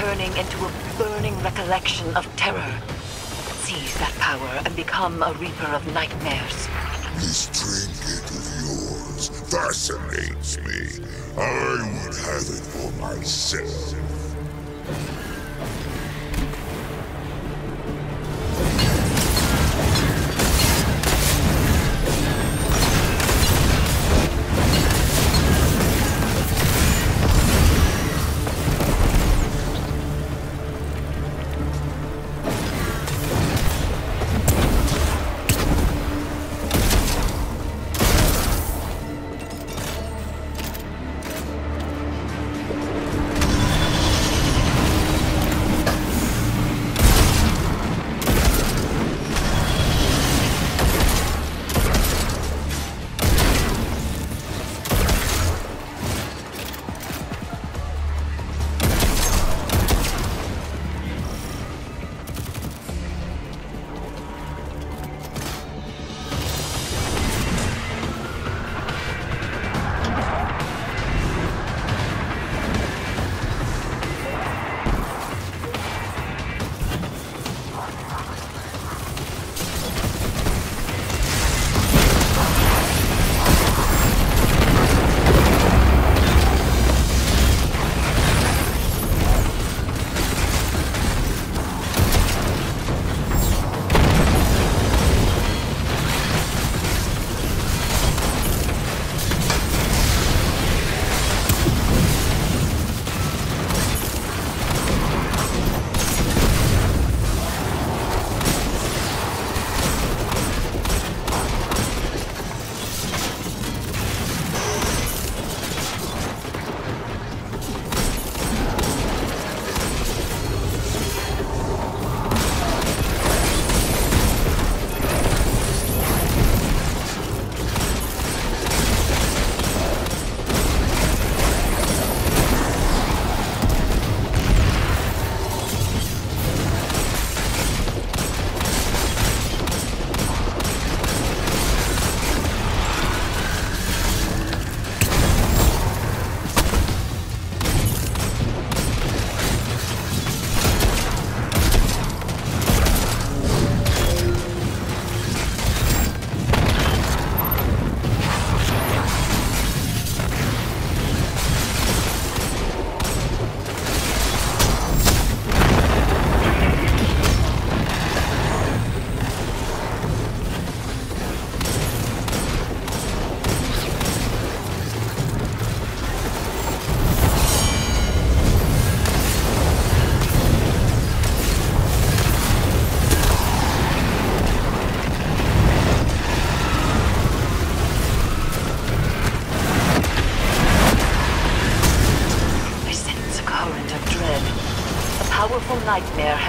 turning into a burning recollection of terror. Seize that power and become a reaper of nightmares. This trinket of yours fascinates me. I would have it for myself.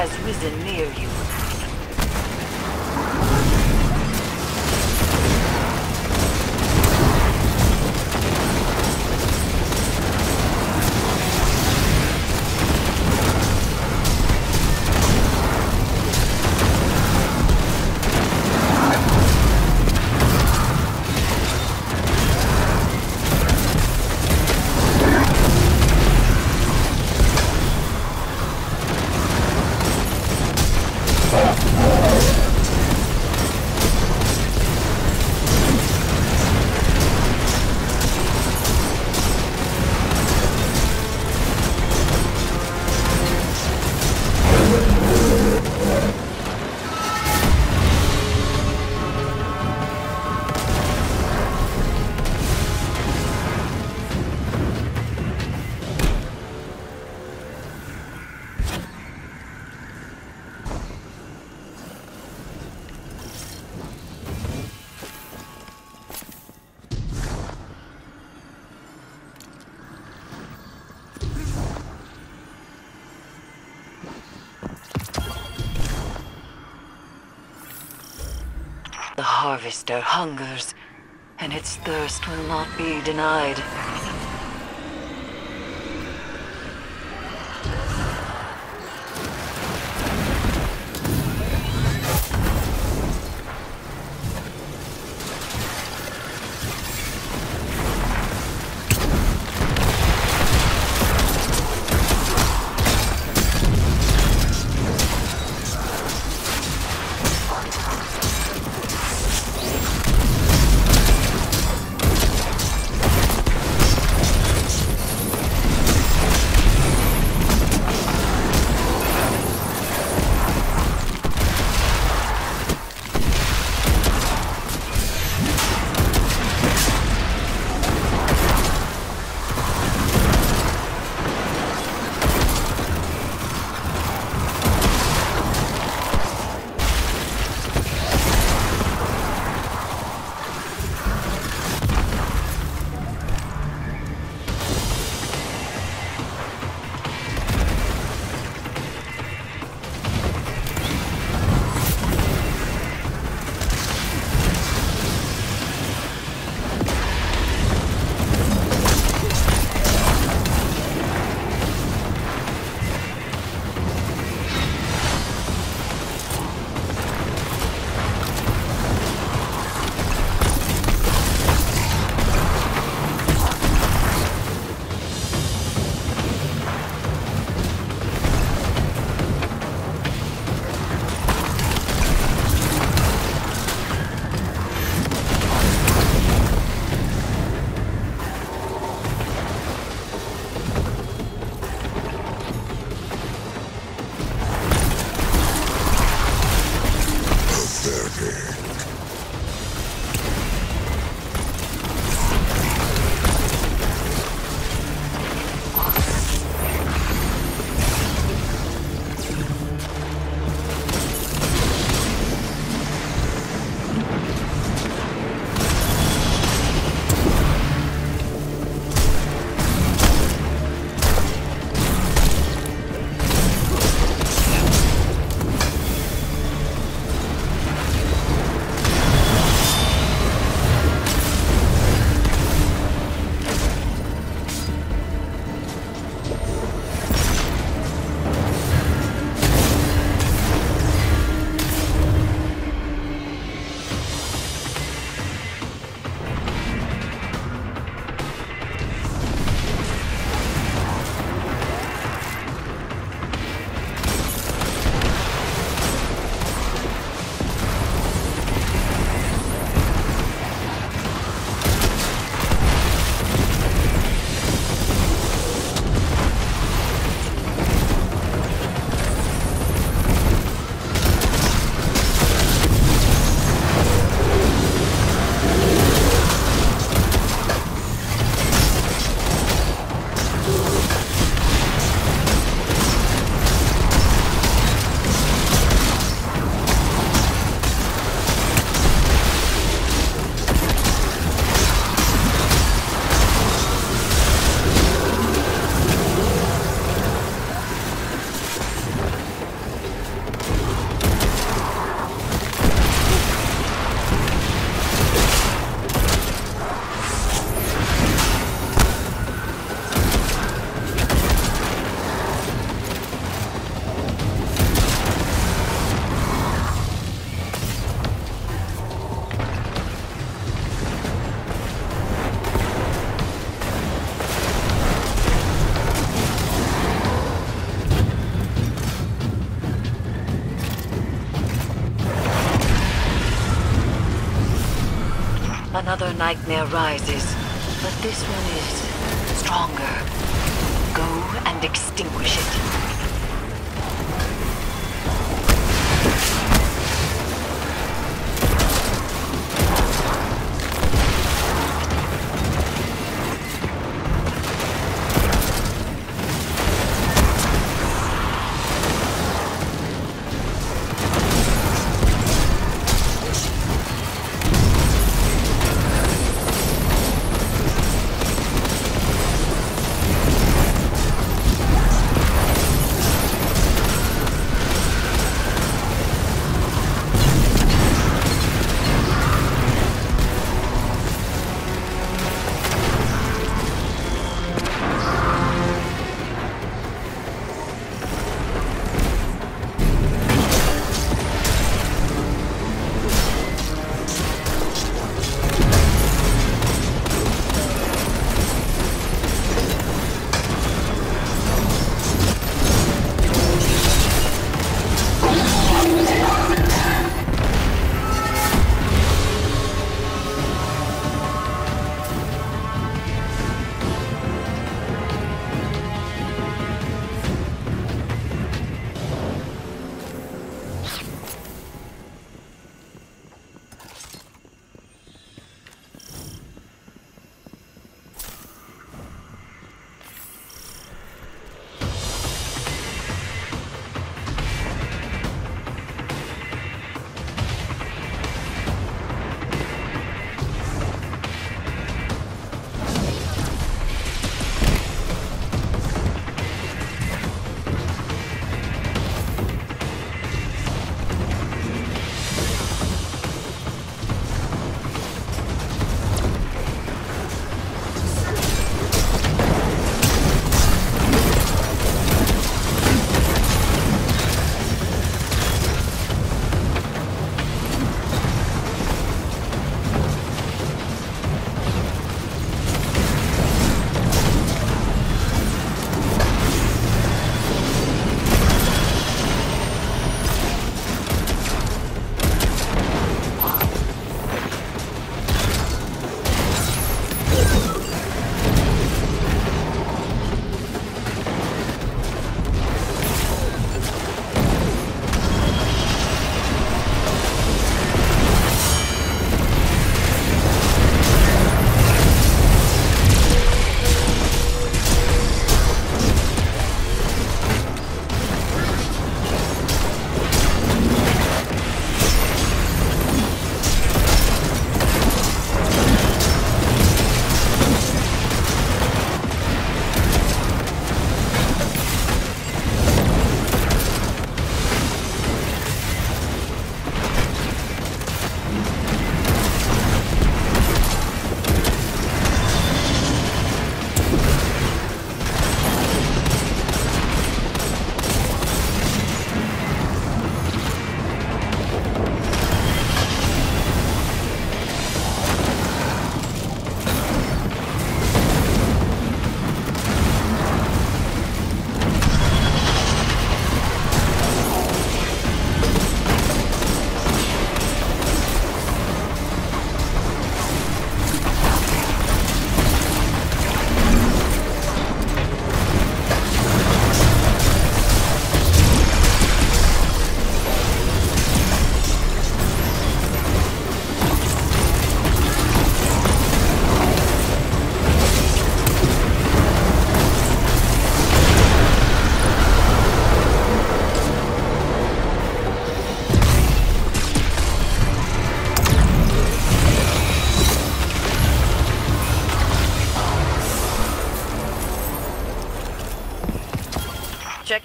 Has risen near you. Harvester hungers, and its thirst will not be denied. Another nightmare rises, but this one is stronger. Go and extinguish it.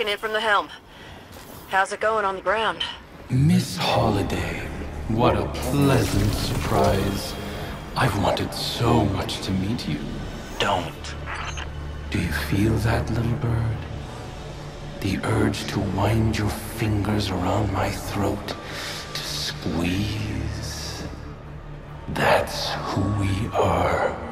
In from the helm. How's it going on the ground? Miss Holliday, what a pleasant surprise. I've wanted so much to meet you. Don't. Do you feel that, little bird? The urge to wind your fingers around my throat, to squeeze. That's who we are.